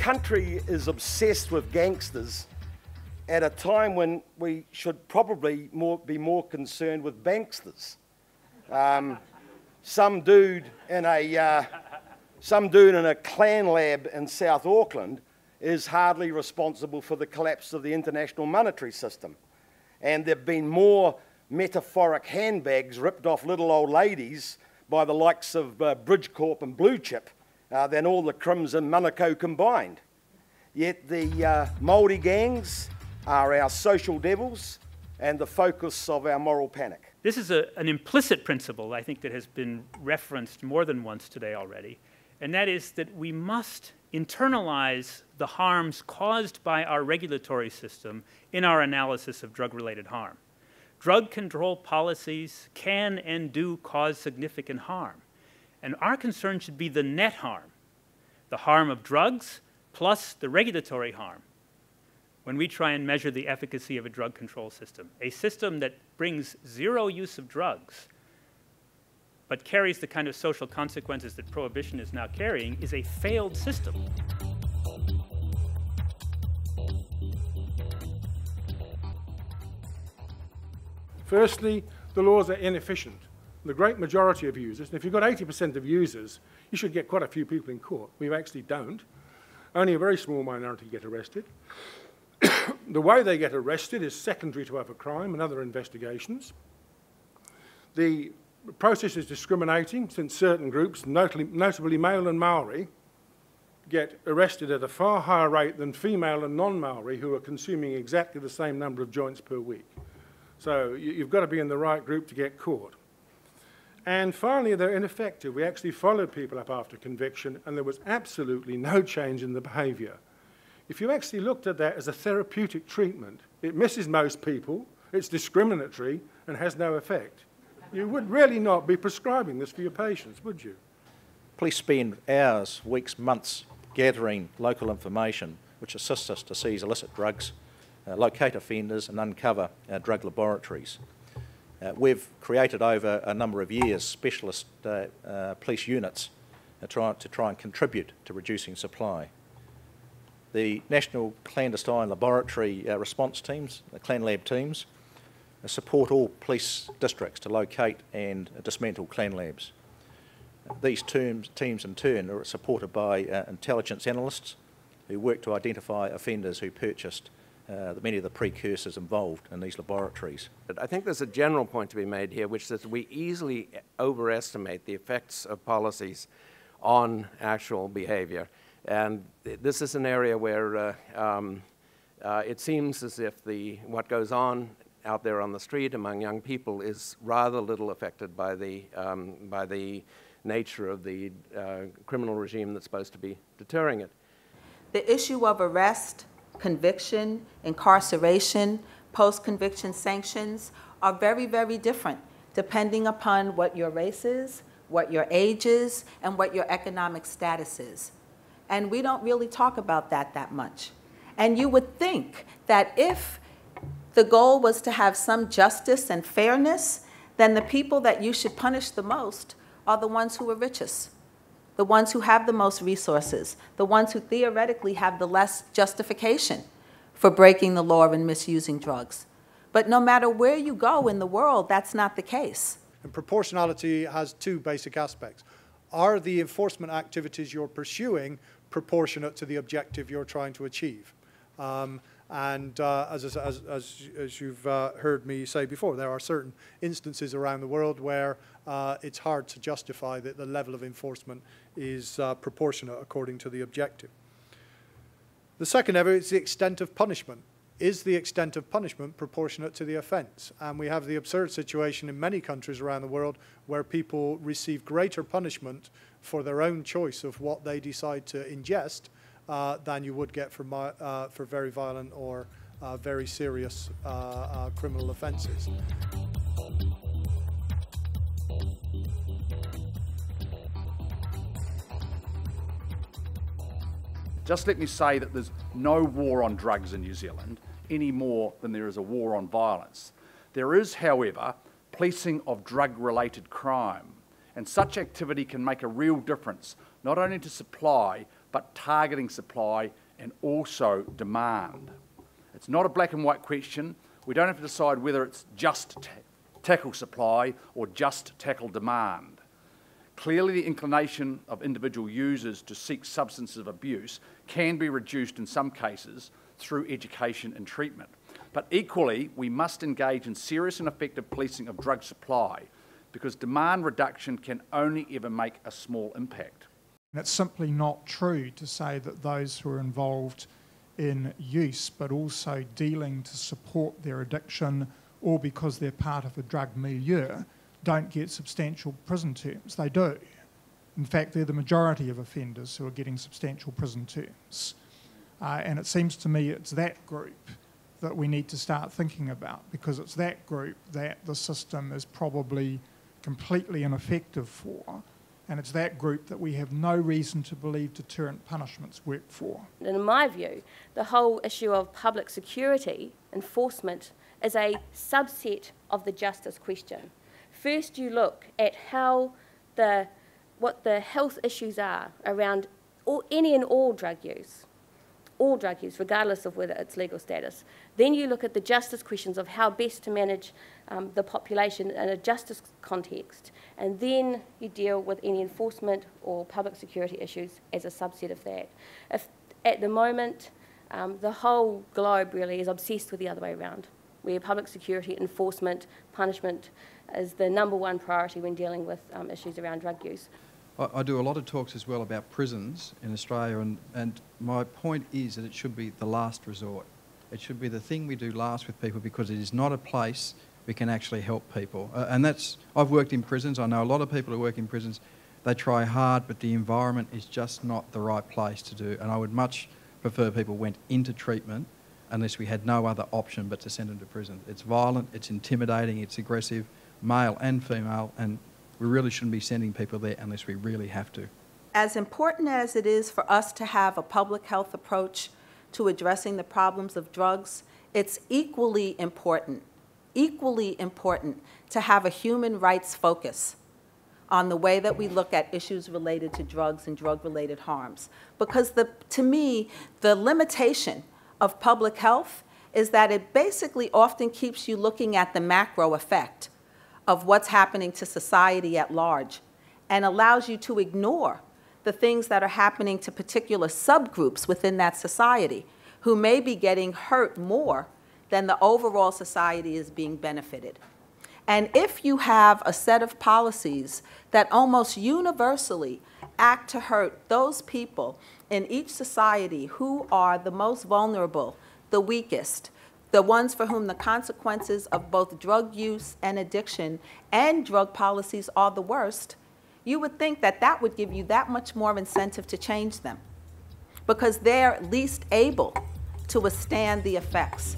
country is obsessed with gangsters at a time when we should probably more, be more concerned with banksters. Um, some dude in a uh, some dude in a clan lab in South Auckland is hardly responsible for the collapse of the international monetary system. And there have been more metaphoric handbags ripped off little old ladies by the likes of uh, Bridgecorp and Blue Chip uh, than all the crims in Manukau combined. Yet the uh, Māori gangs are our social devils and the focus of our moral panic. This is a, an implicit principle, I think, that has been referenced more than once today already, and that is that we must internalize the harms caused by our regulatory system in our analysis of drug related harm. Drug control policies can and do cause significant harm. And our concern should be the net harm the harm of drugs plus the regulatory harm when we try and measure the efficacy of a drug control system. A system that brings zero use of drugs but carries the kind of social consequences that prohibition is now carrying is a failed system. Firstly, the laws are inefficient. The great majority of users, and if you've got 80% of users, you should get quite a few people in court. We actually don't. Only a very small minority get arrested. the way they get arrested is secondary to other crime and other investigations. The process is discriminating since certain groups, notably, notably male and Maori, get arrested at a far higher rate than female and non-Maori who are consuming exactly the same number of joints per week. So you, have got to be in the right group to get caught. And finally, they're ineffective. We actually followed people up after conviction, and there was absolutely no change in the behaviour. If you actually looked at that as a therapeutic treatment, it misses most people, it's discriminatory, and has no effect you would really not be prescribing this for your patients, would you? Police spend hours, weeks, months gathering local information which assists us to seize illicit drugs, uh, locate offenders and uncover uh, drug laboratories. Uh, we've created over a number of years specialist uh, uh, police units uh, try, to try and contribute to reducing supply. The National Clandestine Laboratory Response Teams, the Clan Lab teams, support all police districts to locate and dismantle clan labs. These terms, teams in turn are supported by uh, intelligence analysts who work to identify offenders who purchased uh, many of the precursors involved in these laboratories. I think there's a general point to be made here, which is that we easily overestimate the effects of policies on actual behavior. And this is an area where uh, um, uh, it seems as if the, what goes on out there on the street among young people is rather little affected by the, um, by the nature of the uh, criminal regime that's supposed to be deterring it. The issue of arrest, conviction, incarceration, post conviction sanctions are very, very different depending upon what your race is, what your age is, and what your economic status is. And we don't really talk about that that much. And you would think that if the goal was to have some justice and fairness, then the people that you should punish the most are the ones who are richest, the ones who have the most resources, the ones who theoretically have the less justification for breaking the law and misusing drugs. But no matter where you go in the world, that's not the case. And proportionality has two basic aspects. Are the enforcement activities you're pursuing proportionate to the objective you're trying to achieve? Um, and uh, as, as, as, as, you've uh, heard me say before, there are certain instances around the world where uh, it's hard to justify that the level of enforcement is uh, proportionate according to the objective. The second ever is the extent of punishment. Is the extent of punishment proportionate to the offence? And we have the absurd situation in many countries around the world where people receive greater punishment for their own choice of what they decide to ingest uh, than you would get for, uh, for very violent or uh, very serious uh, uh, criminal offences. Just let me say that there's no war on drugs in New Zealand any more than there is a war on violence. There is, however, policing of drug related crime, and such activity can make a real difference, not only to supply but targeting supply and also demand. It's not a black and white question. We don't have to decide whether it's just ta tackle supply or just tackle demand. Clearly, the inclination of individual users to seek substances of abuse can be reduced in some cases through education and treatment. But equally, we must engage in serious and effective policing of drug supply because demand reduction can only ever make a small impact. It's simply not true to say that those who are involved in use but also dealing to support their addiction or because they're part of a drug milieu don't get substantial prison terms. They do. In fact, they're the majority of offenders who are getting substantial prison terms. Uh, and it seems to me it's that group that we need to start thinking about because it's that group that the system is probably completely ineffective for. And it's that group that we have no reason to believe deterrent punishments work for. In my view, the whole issue of public security enforcement is a subset of the justice question. First, you look at how the, what the health issues are around all, any and all drug use all drug use, regardless of whether it's legal status. Then you look at the justice questions of how best to manage um, the population in a justice context, and then you deal with any enforcement or public security issues as a subset of that. If, at the moment, um, the whole globe really is obsessed with the other way around, where public security, enforcement, punishment is the number one priority when dealing with um, issues around drug use. I, do a lot of talks as well about prisons in Australia, and, and my point is that it should be the last resort. It should be the thing we do last with people because it is not a place we can actually help people. Uh, and that's, I've worked in prisons, I know a lot of people who work in prisons, they try hard, but the environment is just not the right place to do. And I would much prefer people went into treatment unless we had no other option but to send them to prison. It's violent, it's intimidating, it's aggressive, male and female, and we really shouldn't be sending people there unless we really have to. As important as it is for us to have a public health approach to addressing the problems of drugs, it's equally important, equally important to have a human rights focus on the way that we look at issues related to drugs and drug-related harms. Because the, to me, the limitation of public health is that it basically often keeps you looking at the macro effect of what's happening to society at large and allows you to ignore the things that are happening to particular subgroups within that society who may be getting hurt more than the overall society is being benefited. And if you have a set of policies that almost universally act to hurt those people in each society who are the most vulnerable, the weakest, the ones for whom the consequences of both drug use and addiction and drug policies are the worst, you would think that that would give you that much more incentive to change them because they're least able to withstand the effects